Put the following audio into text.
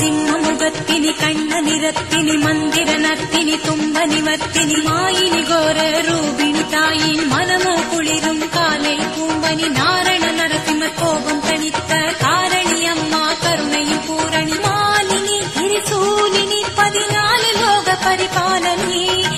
சிம்ம கண்ண நிறத்தினி மந்திர நத்தினி தும்ப நிமத்தினி மாயினி கோர ரூபிணி தாயின் மனமோ குளிரும் காலை கும்பனி நாரண நரசிம கோபம் தனித்த காரணி அம்மா கருணை பூரணி மாலினி திரிசூலினி பதினாலு லோக பரிபாலனி